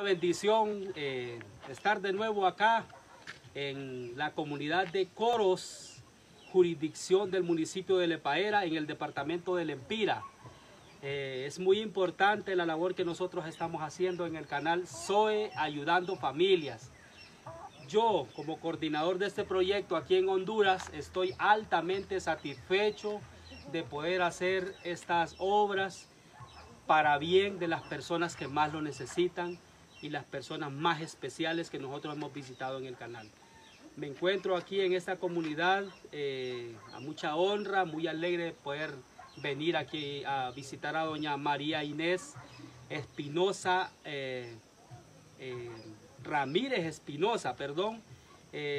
bendición eh, estar de nuevo acá en la comunidad de Coros, jurisdicción del municipio de Lepaera, en el departamento de Lempira. Eh, es muy importante la labor que nosotros estamos haciendo en el canal SOE Ayudando Familias. Yo, como coordinador de este proyecto aquí en Honduras, estoy altamente satisfecho de poder hacer estas obras para bien de las personas que más lo necesitan y las personas más especiales que nosotros hemos visitado en el canal. Me encuentro aquí en esta comunidad eh, a mucha honra, muy alegre de poder venir aquí a visitar a doña María Inés Espinosa, eh, eh, Ramírez Espinosa, perdón.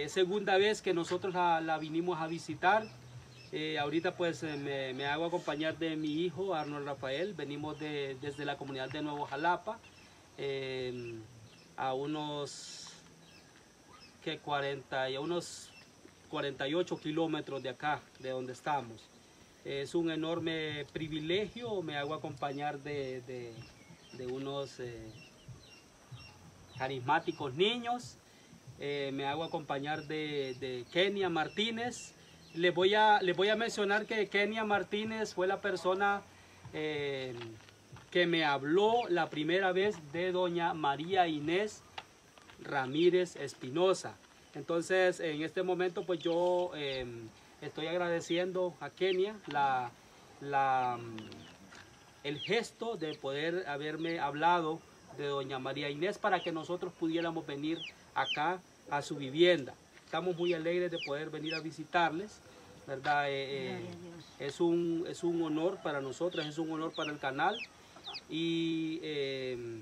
segunda vez que nosotros la, vinimos a visitar. ahorita pues me, me, hago acompañar de mi hijo Arnold Rafael, venimos de, desde la comunidad de Nuevo Jalapa eh, a unos que 40 y a unos 48 kilómetros de acá, de donde estamos. Es un enorme privilegio, me hago acompañar de, de, unos eh, carismáticos niños, eh, me hago acompañar de, Kenia Martínez. Les voy, a, les voy a mencionar que Kenia Martínez fue la persona eh, que me habló la primera vez de doña María Inés Ramírez Espinosa. Entonces, en este momento, pues yo eh, estoy agradeciendo a Kenia la, la, el gesto de poder haberme hablado de doña María Inés para que nosotros pudiéramos venir acá a su vivienda. Estamos muy alegres de poder venir a visitarles, ¿verdad? Eh, eh, es, un, es un honor para nosotros, es un honor para el canal y eh,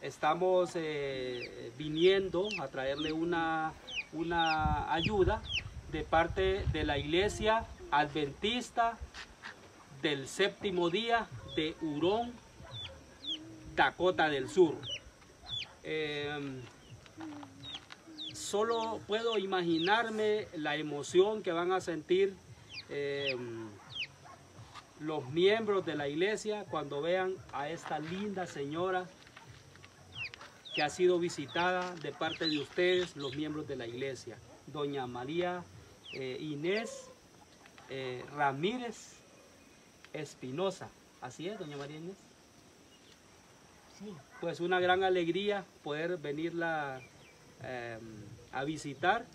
estamos eh, viniendo a traerle una, una ayuda de parte de la iglesia adventista del séptimo día de Hurón, Dakota del Sur. Eh, solo puedo imaginarme la emoción que van a sentir eh, los miembros de la iglesia cuando vean a esta linda señora que ha sido visitada de parte de ustedes, los miembros de la iglesia. Doña María eh, Inés eh, Ramírez Espinosa. ¿Así es, doña María Inés? Sí. Pues una gran alegría poder venirla eh, a visitar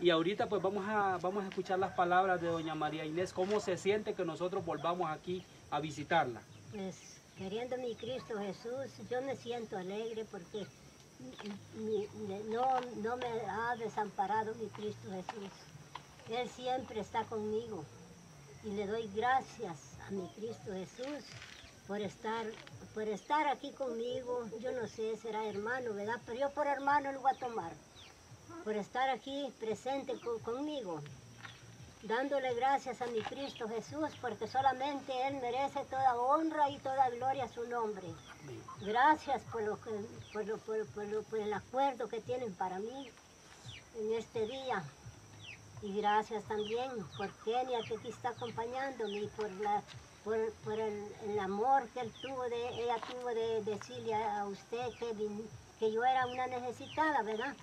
y ahorita pues vamos a, vamos a escuchar las palabras de doña María Inés, cómo se siente que nosotros volvamos aquí a visitarla. Pues queriendo mi Cristo Jesús, yo me siento alegre porque no, no me ha desamparado mi Cristo Jesús. Él siempre está conmigo y le doy gracias a mi Cristo Jesús por estar, por estar aquí conmigo. Yo no sé, será hermano, ¿verdad? Pero yo por hermano lo voy a tomar por estar aquí presente con, conmigo, dándole gracias a mi Cristo Jesús, porque solamente Él merece toda honra y toda gloria a su nombre. Gracias por, el acuerdo que tienen para mí en este día. Y gracias también por Kenia que aquí está acompañándome y por, el, amor que él tuvo de, ella tuvo de decirle a usted que yo era una necesitada, ¿verdad?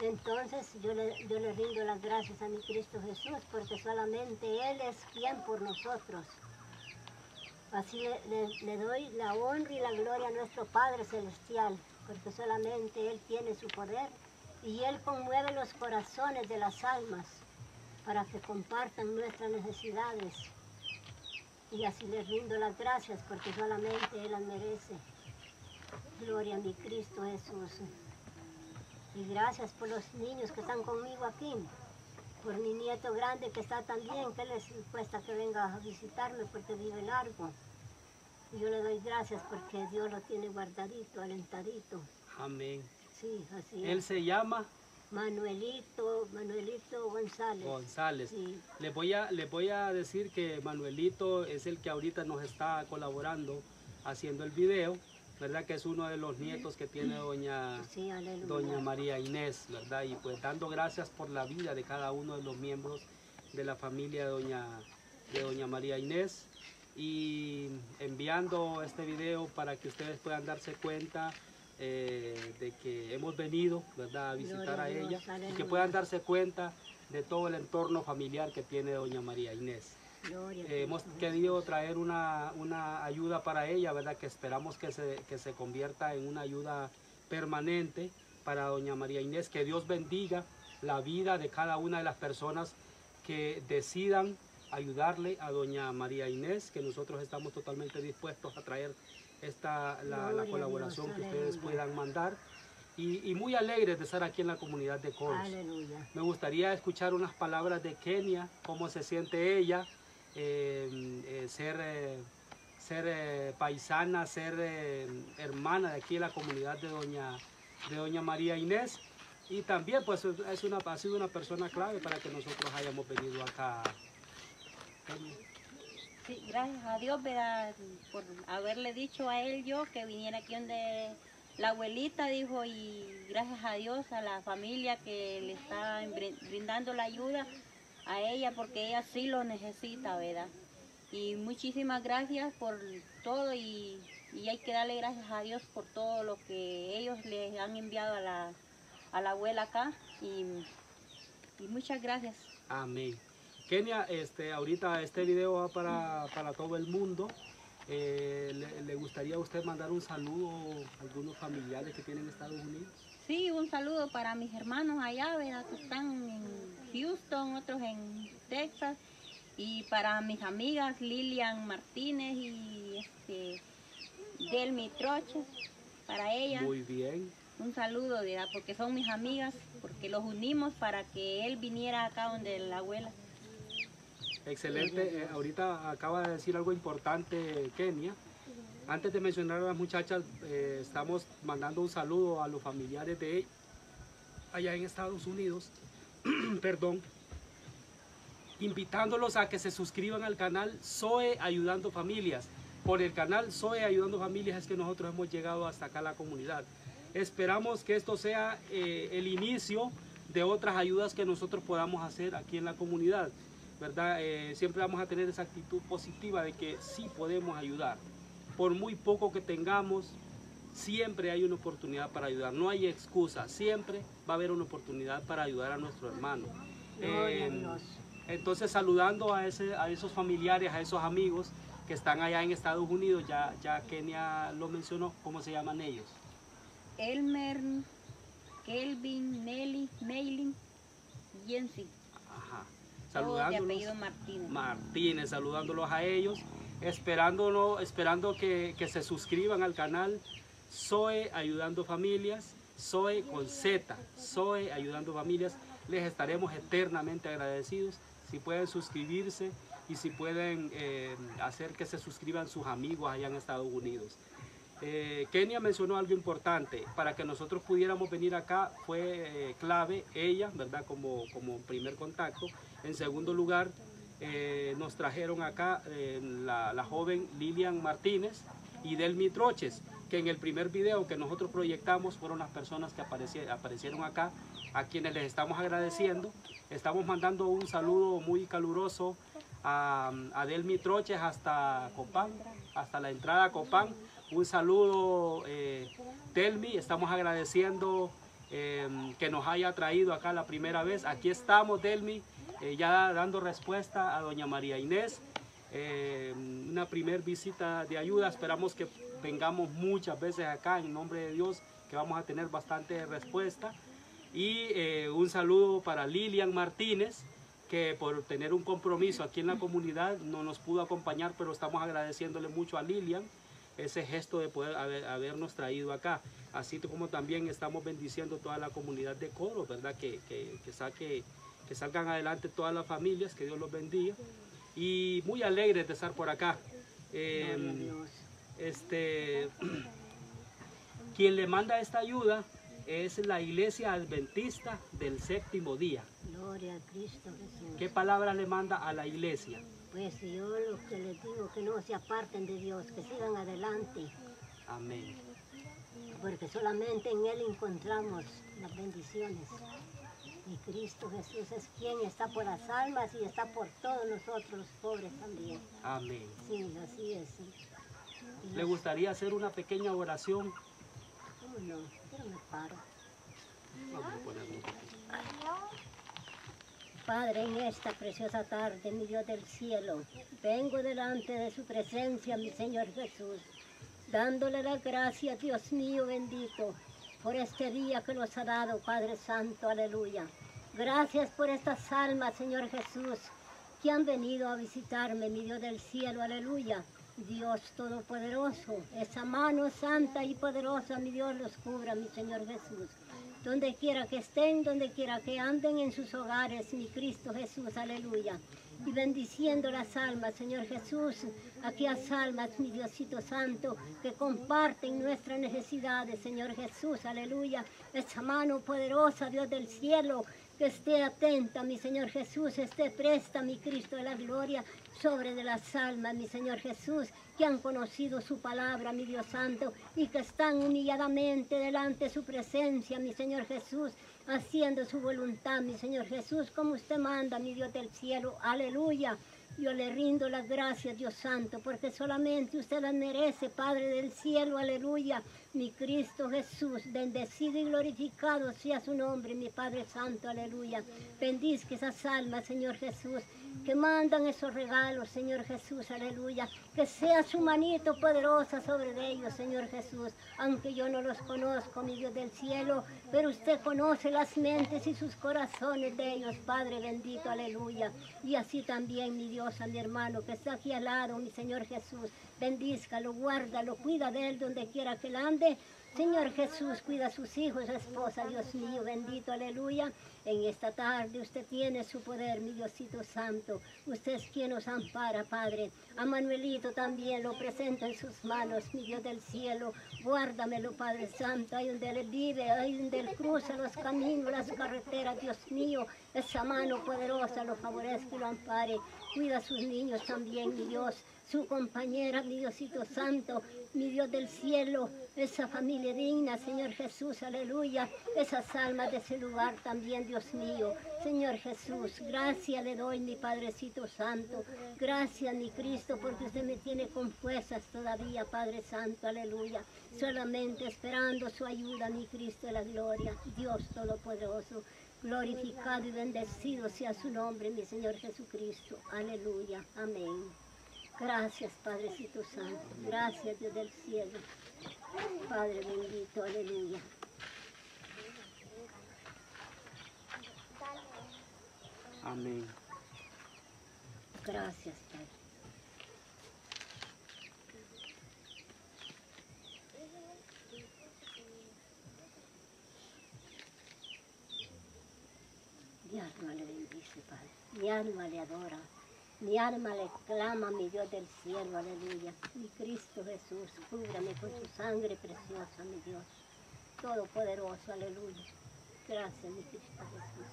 Entonces yo le, yo le rindo las gracias a mi Cristo Jesús porque solamente Él es quien por nosotros. Así le, le, le, doy la honra y la gloria a nuestro Padre Celestial porque solamente Él tiene su poder y Él conmueve los corazones de las almas para que compartan nuestras necesidades. Y así le rindo las gracias porque solamente Él las merece. Gloria a mi Cristo Jesús. Y gracias por los niños que están conmigo aquí, por mi nieto grande que está también, que les cuesta que venga a visitarme porque vive largo. Y yo le doy gracias porque Dios lo tiene guardadito, alentadito. Amén. Sí, así Él se llama Manuelito, Manuelito González. González. Sí. Les voy, a, les voy a decir que Manuelito es el que ahorita nos está colaborando haciendo el video. ¿Verdad? Que es uno de los nietos que tiene doña, Sí, doña María Inés, ¿verdad? Y pues dando gracias por la vida de cada uno de los miembros de la familia de doña, de doña María Inés y enviando este video para que ustedes puedan darse cuenta eh, de que hemos venido ¿verdad? a visitar a ella y que puedan darse cuenta de todo el entorno familiar que tiene doña María Inés. Eh, hemos querido traer una, una ayuda para ella, ¿verdad? Que esperamos que se, que se convierta en una ayuda permanente para doña María Inés. Que Dios bendiga la vida de cada una de las personas que decidan ayudarle a doña María Inés, que nosotros estamos totalmente dispuestos a traer esta, la, la colaboración Dios, que ustedes puedan mandar. Y, y muy alegres de estar aquí en la comunidad de Coros. Aleluya. Me gustaría escuchar unas palabras de Kenia, cómo se siente ella, eh, eh, ser, eh, ser eh, paisana, ser hermana de aquí de la comunidad de doña, de doña María Inés. Y también pues es una, ha sido una persona clave para que nosotros hayamos venido acá. Gracias a Dios por haberle dicho a él yo que viniera aquí donde la abuelita dijo y gracias a Dios a la familia que le está brin- brindando la ayuda a ella porque ella sí lo necesita, ¿verdad? Y muchísimas gracias por todo y, y hay que darle gracias a Dios por todo lo que ellos le han enviado a la, a la abuela acá y, y muchas gracias. Amén. Kenia, este, ahorita este video va para, para todo el mundo. Eh, le, le gustaría a usted mandar un saludo a algunos familiares que tienen en Estados Unidos? Sí, un saludo para mis hermanos allá, ¿verdad? Que están en Houston, otros en Texas. Y para mis amigas Lilian Martínez y este, Delmi Troches, para ellas Muy bien. un saludo, ¿verdad? Porque son mis amigas, porque los unimos para que él viniera acá donde la abuela. Excelente. Eh, ahorita acaba de decir algo importante Kenia. Antes de mencionar a las muchachas, eh, estamos mandando un saludo a los familiares de allá en Estados Unidos. Perdón. Invitándolos a que se suscriban al canal Zoe Ayudando Familias. Por el canal Zoe Ayudando Familias es que nosotros hemos llegado hasta acá a la comunidad. Esperamos que esto sea eh, el inicio de otras ayudas que nosotros podamos hacer aquí en la comunidad. ¿verdad? Eh, siempre vamos a tener esa actitud positiva de que sí podemos ayudar. Por muy poco que tengamos, siempre hay una oportunidad para ayudar. No hay excusa, siempre va a haber una oportunidad para ayudar a nuestro hermano. Eh, entonces saludando a, ese, a esos familiares, a esos amigos que están allá en Estados Unidos, ya, ya Kenia lo mencionó, ¿cómo se llaman ellos? Elmer, Kelvin, Nelly, Maylin, Jensi. Ajá. De Saludándolos. apellido Martínez. Martínez, saludándolos a ellos, esperándonos, esperando que, que se suscriban al canal Zoe Ayudando Familias, Zoe con Z, Zoe Ayudando Familias. Les estaremos eternamente agradecidos si pueden suscribirse y si pueden eh, hacer que se suscriban sus amigos allá en Estados Unidos. Eh, Kenia mencionó algo importante. Para que nosotros pudiéramos venir acá fue eh, clave ella, ¿verdad? Como, como primer contacto. En segundo lugar, eh, nos trajeron acá eh, la, joven Lilian Martínez y Delmi Troches, que en el primer video que nosotros proyectamos fueron las personas que apareci- aparecieron acá, a quienes les estamos agradeciendo. Estamos mandando un saludo muy caluroso a, Delmi Troches hasta Copán, hasta la entrada a Copán. Un saludo, eh, Delmi, estamos agradeciendo que nos haya traído acá la primera vez. Aquí estamos, Delmi, eh, ya dando respuesta a doña María Inés. Eh, una primer visita de ayuda, esperamos que vengamos muchas veces acá en nombre de Dios, que vamos a tener bastante respuesta. Y eh, un saludo para Lilian Martínez, que por tener un compromiso aquí en la comunidad no nos pudo acompañar, pero estamos agradeciéndole mucho a Lilian ese gesto de poder haber- habernos traído acá. Así como también estamos bendiciendo toda la comunidad de Coro, ¿verdad? Que, que, que saque, que salgan adelante todas las familias, que Dios los bendiga. Y muy alegres de estar por acá. Eh, este, quien le manda esta ayuda es la iglesia adventista del séptimo día. Gloria a Cristo Jesús. ¿Qué palabra le manda a la iglesia? Pues yo lo que les digo, que no se aparten de Dios, que sigan adelante, Amén. porque solamente en Él encontramos las bendiciones. Y Cristo Jesús es quien está por las almas y está por todos nosotros los pobres también. Amén. Sí, así es. sí. ¿Le gustaría hacer una pequeña oración no, yo me paro. Vamos a ponerlo. Padre, en esta preciosa tarde, mi Dios del cielo, vengo delante de su presencia, mi Señor Jesús, dándole las gracias, Dios mío bendito, por este día que nos ha dado, Padre Santo, aleluya. Gracias por estas almas, Señor Jesús, que han venido a visitarme, mi Dios del cielo, aleluya. Dios Todopoderoso, esa mano santa y poderosa, mi Dios, los cubra, mi Señor Jesús. Donde quiera que estén, donde quiera que anden en sus hogares, mi Cristo Jesús, aleluya. Y bendiciendo las almas, Señor Jesús, aquellas almas, mi Diosito Santo, que comparten nuestras necesidades, Señor Jesús, aleluya. Esa mano poderosa, Dios del cielo, que esté atenta, mi Señor Jesús, esté presta, mi Cristo de la gloria, sobre de las almas, mi Señor Jesús, que han conocido su palabra, mi Dios Santo, y que están humilladamente delante de su presencia, mi Señor Jesús, haciendo su voluntad, mi Señor Jesús, como usted manda, mi Dios del cielo, aleluya. Yo le rindo las gracias, Dios Santo, porque solamente usted las merece, Padre del cielo, aleluya. Mi Cristo Jesús, bendecido y glorificado sea su nombre, mi Padre Santo, aleluya. Bendizca esas almas, Señor Jesús, que mandan esos regalos, Señor Jesús, aleluya. Que sea su manito poderosa sobre ellos, Señor Jesús. Aunque yo no los conozco, mi Dios del cielo, pero usted conoce las mentes y sus corazones de ellos, Padre bendito, aleluya. Y así también, mi Dios, a mi hermano que está aquí al lado, mi Señor Jesús. Bendízcalo, guárdalo, cuida de él donde quiera que él ande. Señor Jesús, cuida a sus hijos, su esposa, Dios mío, bendito, aleluya. En esta tarde usted tiene su poder, mi Diosito Santo. Usted es quien nos ampara, Padre. A Manuelito también lo presento en sus manos, mi Dios del cielo. Guárdamelo, Padre Santo, ahí donde él vive, ahí donde él cruza los caminos, las carreteras, Dios mío. Esa mano poderosa lo favorezca y lo ampare. Cuida a sus niños también, mi Dios. Su compañera, mi Diosito Santo, mi Dios del cielo, esa familia digna, Señor Jesús, aleluya, esas almas de ese lugar también, Dios mío. Señor Jesús, gracias le doy, mi Padrecito Santo, gracias, mi Cristo, porque usted me tiene con fuerzas todavía, Padre Santo, aleluya. Solamente esperando su ayuda, mi Cristo de la gloria, Dios Todopoderoso. Glorificado y bendecido sea su nombre, mi Señor Jesucristo. Aleluya. Amén. Gracias, Padrecito Santo. Gracias, Dios del cielo. Padre bendito, aleluya. Amén. Gracias, Padre. Mi alma le bendice, Padre. Mi alma le adora. Mi alma le clama, mi Dios del cielo, aleluya. Mi Cristo Jesús, cúbrame con su sangre preciosa, mi Dios. Todopoderoso, aleluya. Gracias, mi Cristo Jesús.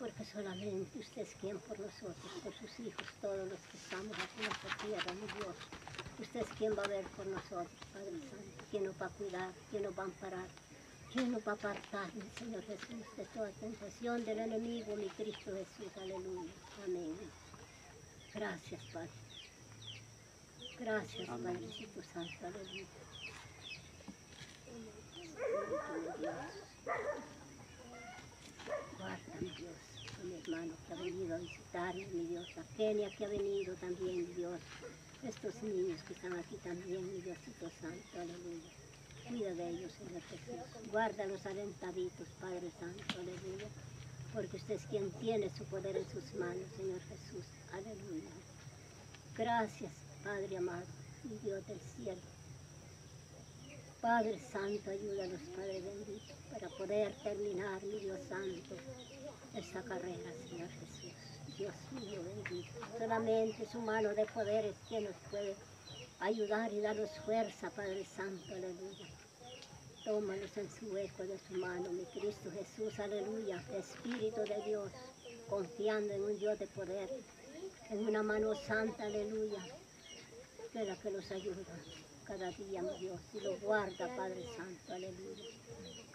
Porque solamente usted es quien por nosotros, por sus hijos, todos los que estamos aquí en esta tierra, mi Dios. Usted es quien va a ver por nosotros, Padre Santo. Quien nos va a cuidar, quien nos va a amparar. ¿Quién nos va a apartar, mi Señor Jesús, de toda tentación del enemigo, mi Cristo Jesús? Aleluya. Amén. Gracias, Padre. Gracias, Amén. Padrecito Santo. Aleluya. Guarda, mi Dios, a mi hermano que ha venido a visitarme, mi Dios, a Kenia que ha venido también, mi Dios. Estos niños que están aquí también, mi Diosito Santo, aleluya. Cuida de ellos, Señor Jesús. Guárdalos alentaditos, Padre Santo, aleluya. Porque usted es quien tiene su poder en sus manos, Señor Jesús. Aleluya. Gracias, Padre amado, mi Dios del cielo. Padre Santo, ayúdanos, Padre bendito, para poder terminar, mi Dios Santo, esta carrera, Señor Jesús. Dios mío bendito. Solamente su mano de poder es quien nos puede ayudar y darnos fuerza, Padre Santo, aleluya. Tómalos en su hueco de su mano, mi Cristo Jesús, aleluya. Espíritu de Dios, confiando en un Dios de poder, en una mano santa, aleluya, es la que nos ayuda cada día, mi Dios, y lo guarda, Padre Santo, aleluya.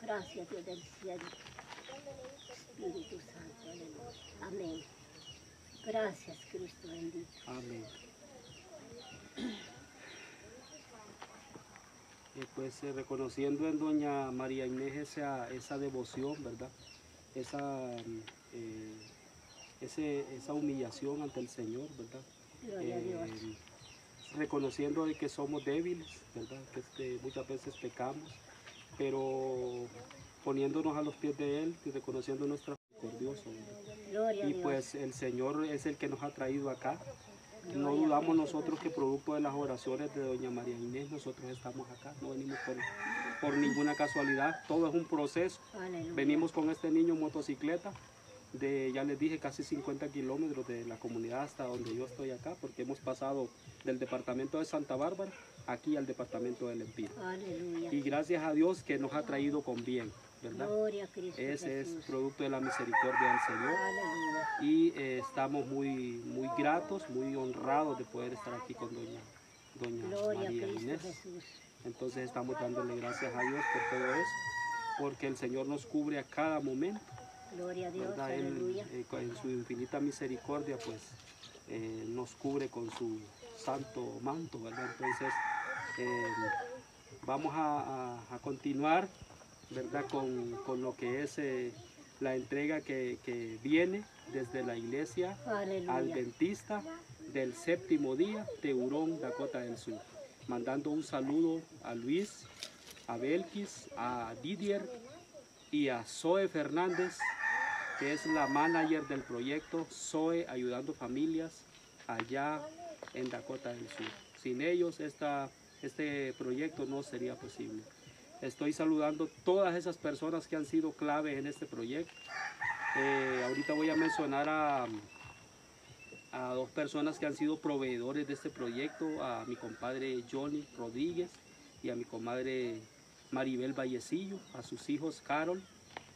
Gracias, Dios del cielo. Espíritu Santo, aleluya. Amén. Gracias, Cristo bendito. Amén. Eh, pues eh, reconociendo en doña María Inés esa, esa devoción, ¿verdad? Esa, mm, eh, ese- esa humillación ante el Señor, ¿verdad? Reconociendo de que somos débiles, ¿verdad? Que este, muchas veces pecamos, pero poniéndonos a los pies de Él y reconociendo nuestra misericordioso. Y pues el Señor es el que nos ha traído acá. No dudamos nosotros que producto de las oraciones de doña María Inés nosotros estamos acá. No venimos por, por ninguna casualidad. Todo es un proceso. Aleluya. Venimos con este niño en motocicleta de, ya les dije, casi 50 kilómetros de la comunidad hasta donde yo estoy acá, porque hemos pasado del departamento de Santa Bárbara aquí al departamento del Empire. Aleluya. Y gracias a Dios que nos ha traído con bien, ¿verdad? Gloria a Cristo Ese es producto de la misericordia del Señor Aleluya. y eh, estamos muy, muy gratos, muy honrados de poder estar aquí con doña, doña Gloria a María Cristo Inés. Jesús. Entonces estamos dándole gracias a Dios por todo eso, porque el Señor nos cubre a cada momento, Gloria a Dios. ¿verdad? Él, eh, en su infinita misericordia, pues eh, nos cubre con su santo manto, ¿verdad? Entonces vamos a, a- a continuar, ¿verdad? Con, con lo que es eh, la entrega que, que viene desde la iglesia Aleluya. adventista del séptimo día de Hurón, Dakota del Sur. Mandando un saludo a Luis, a Belkis, a Didier y a Zoe Fernández, que es la manager del proyecto Zoe Ayudando Familias allá en Dakota del Sur. Sin ellos esta, este proyecto no sería posible. Estoy saludando todas esas personas que han sido clave en este proyecto. Eh, ahorita voy a mencionar a, a dos personas que han sido proveedores de este proyecto, a mi compadre Johnny Rodríguez y a mi comadre Maribel Vallecillo, a sus hijos Carol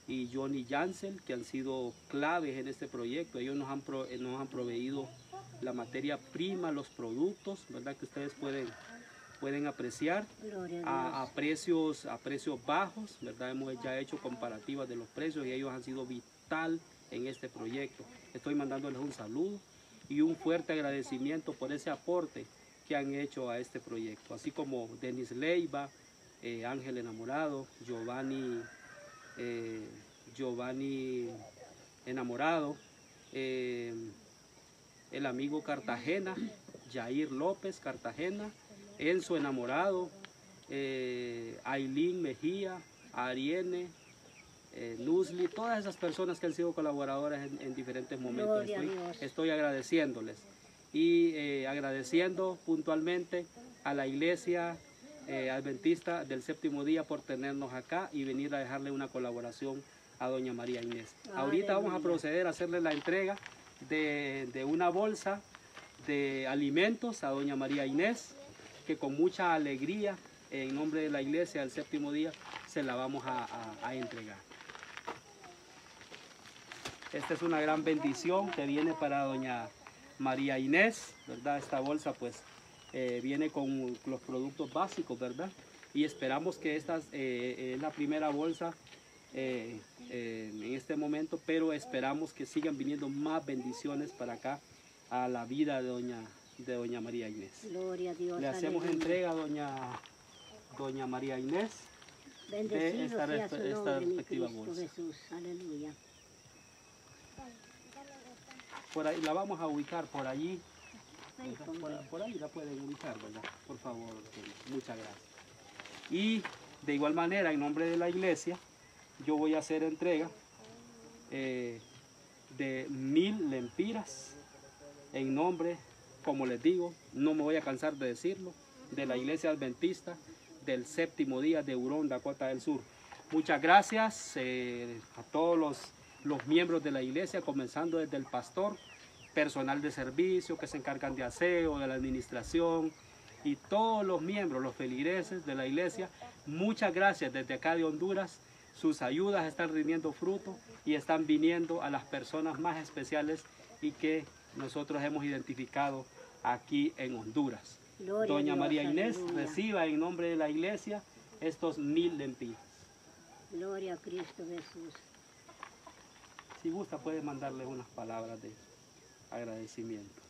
y Johnny Jansen, que han sido claves en este proyecto. Ellos nos han proveído la materia prima, los productos, ¿verdad? Que ustedes pueden, pueden apreciar a precios a precios bajos, ¿verdad? Hemos ya hecho comparativas de los precios y ellos han sido vital en este proyecto. Estoy mandándoles un saludo y un fuerte agradecimiento por ese aporte que han hecho a este proyecto, así como Denis Leiva, eh, Ángel Enamorado, Giovanni, eh, Giovanni Enamorado, eh, el amigo Cartagena, Jair López Cartagena, Enzo Enamorado, eh, Aileen Mejía, Ariene, eh, Nuzli, todas esas personas que han sido colaboradoras en, en diferentes momentos. Estoy, agradeciéndoles y eh, agradeciendo puntualmente a la iglesia eh, adventista del séptimo día por tenernos acá y venir a dejarle una colaboración a doña María Inés. Ahorita vamos a proceder a hacerle la entrega de, de una bolsa de alimentos a doña María Inés, que con mucha alegría, en nombre de la iglesia del séptimo día, se la vamos a, entregar. Esta es una gran bendición que viene para doña María Inés, ¿verdad? Esta bolsa pues eh, viene con los productos básicos, ¿verdad? Y esperamos que esta es eh, es la primera bolsa eh, eh, en este momento, pero esperamos que sigan viniendo más bendiciones para acá a la vida de doña, de doña María Inés. Gloria a Dios. Le hacemos aleluya. entrega a doña, doña María Inés. Bendecido esta sea su respectiva Cristo bolsa. Jesús. Aleluya. Por ahí la vamos a ubicar por allí. Por, ahí la pueden ubicar, ¿verdad? Por favor, muchas gracias. Y de igual manera, en nombre de la iglesia, yo voy a hacer entrega eh, de mil lempiras en nombre, como les digo, no me voy a cansar de decirlo, de la iglesia adventista del séptimo día de Hurón, Dakota del Sur. Muchas gracias eh, a todos los, los miembros de la iglesia, comenzando desde el pastor, personal de servicio que se encargan de aseo, de la administración y todos los miembros, los feligreses de la iglesia. Muchas gracias desde acá de Honduras. Sus ayudas están rindiendo fruto y están viniendo a las personas más especiales y que nosotros hemos identificado aquí en Honduras. Gloria Doña Dios, María Inés aleluya. reciba en nombre de la iglesia estos mil lempiras. Gloria a Cristo Jesús. Si gusta puede mandarle unas palabras de agradecimiento.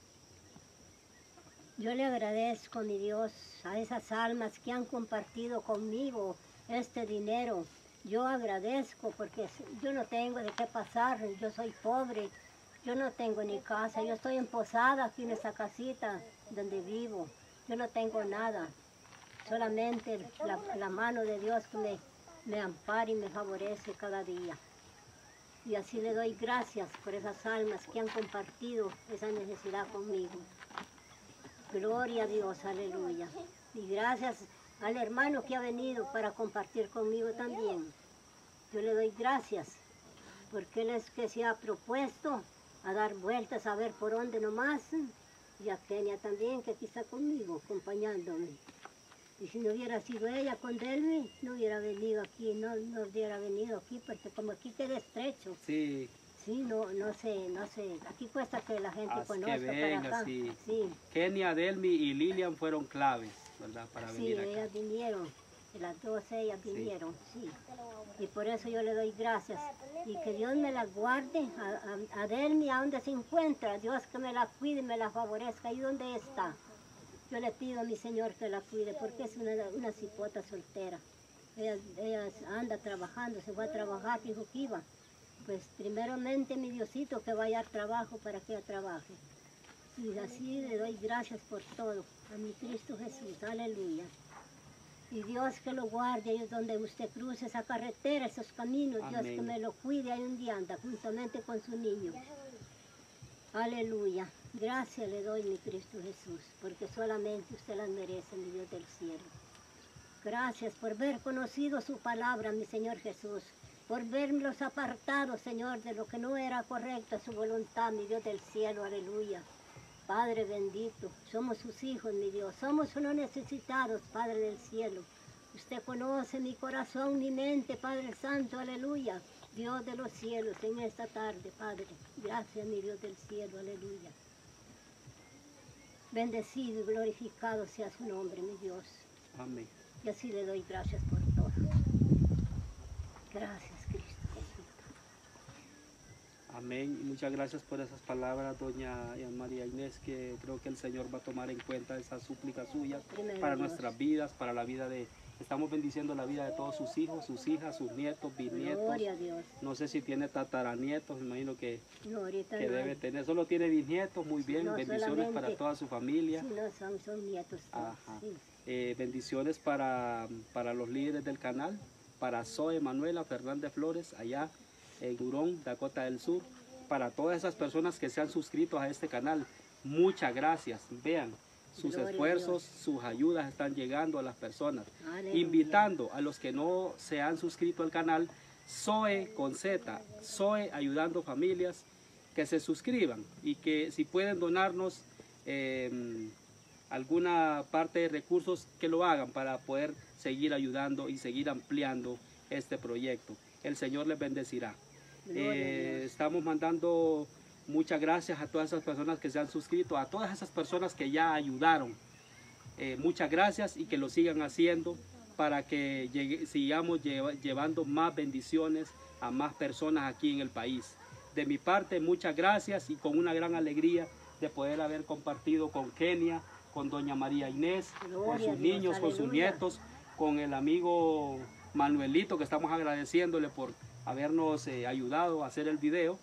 Yo le agradezco, mi Dios, a esas almas que han compartido conmigo este dinero. Yo agradezco porque yo no tengo de qué pasar, yo soy pobre, yo no tengo ni casa, yo estoy en posada aquí en esta casita donde vivo. Yo no tengo nada, solamente la, la mano de Dios que me, me ampara y me favorece cada día. Y así le doy gracias por esas almas que han compartido esa necesidad conmigo. Gloria a Dios, aleluya. Y gracias al hermano que ha venido para compartir conmigo también. Yo le doy gracias porque él es que se ha propuesto a dar vueltas a ver por dónde nomás. Y a Kenia también, que aquí está conmigo, acompañándome. Y si no hubiera sido ella con Delmi, no hubiera venido aquí, no, no hubiera venido aquí, porque como aquí queda estrecho. Sí, Sí, no, no sé, no sé. Aquí cuesta que la gente haz conozca que para acá. sí. sí. Kenia, Delmi y Lilian fueron claves, ¿verdad? Para Sí, venir acá. ellas vinieron, las dos ellas vinieron, sí. Y por eso yo le doy gracias. Y que Dios me la guarde, a, a, a Delmi, a donde se encuentra, Dios que me la cuide y me la favorezca, ahí donde está. Yo le pido a mi Señor que la cuide, porque es una, una cipota soltera. Ella, ella anda trabajando, se va a trabajar, dijo que iba. Pues primeramente mi Diosito que vaya al trabajo para que ella trabaje. Y así le doy gracias por todo, a mi Cristo Jesús, aleluya. Y Dios que lo guarde ahí donde usted cruce esa carretera, esos caminos, Dios que me lo cuide ahí un día anda, juntamente con su niño. Aleluya. Gracias le doy mi Cristo Jesús, porque solamente usted las merece, mi Dios del cielo. Gracias por haber conocido su palabra, mi Señor Jesús, por verlos apartados, Señor, de lo que no era correcto a su voluntad, mi Dios del cielo, aleluya. Padre bendito, somos sus hijos, mi Dios, somos unos necesitados, Padre del cielo. Usted conoce mi corazón, mi mente, Padre Santo, aleluya. Dios de los cielos, en esta tarde, Padre. Gracias, mi Dios del cielo, aleluya. Bendecido y glorificado sea su nombre, mi Dios. Amén. Y así le doy gracias por todo. Gracias. Amén. Y muchas gracias por esas palabras, doña María Inés, que creo que el Señor va a tomar en cuenta esas súplicas suyas para Dios. nuestras vidas, para la vida de... Estamos bendiciendo la vida de todos sus hijos, sus hijas, sus nietos, bisnietos. Gloria a Dios. No sé si tiene tataranietos, me imagino que, No, ahorita que no debe hay. tener. Solo tiene bisnietos, muy bien. No, bendiciones para toda su familia. Sí, no, son, son nietos todos. Ajá. sí. Eh, bendiciones para, para los líderes del canal, para Zoe Manuela Fernández Flores, allá en Hurón, Dakota del Sur, para todas esas personas que se han suscrito a este canal. Muchas gracias. Vean, sus Gloria esfuerzos, sus ayudas están llegando a las personas. Aleluya. Invitando a los que no se han suscrito al canal, Zoe con Z, Zoe Ayudando Familias, que se suscriban y que si pueden donarnos eh, alguna parte de recursos, que lo hagan para poder seguir ayudando y seguir ampliando este proyecto. El Señor les bendecirá. Eh, estamos mandando muchas gracias a todas esas personas que se han suscrito, a todas esas personas que ya ayudaron. Eh, muchas gracias y que lo sigan haciendo para que llegue- sigamos lleva- llevando más bendiciones a más personas aquí en el país. De mi parte, muchas gracias y con una gran alegría de poder haber compartido con Kenia, con doña María Inés, con Gloria sus Dios, niños, con sus nietos, con el amigo Manuelito, que estamos agradeciéndole por habernos eh, ayudado a hacer el video.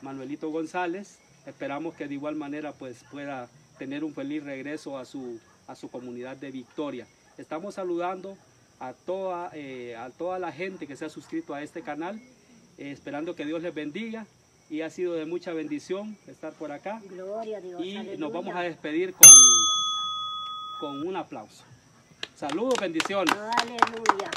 Manuelito González. Esperamos que de igual manera pues pueda tener un feliz regreso a su, a su comunidad de Victoria. Estamos saludando a toda, eh, a toda la gente que se ha suscrito a este canal, eh, esperando que Dios les bendiga y ha sido de mucha bendición estar por acá Gloria a Dios. y aleluya. nos vamos a despedir con, con un aplauso. Saludos, bendiciones. Aleluya.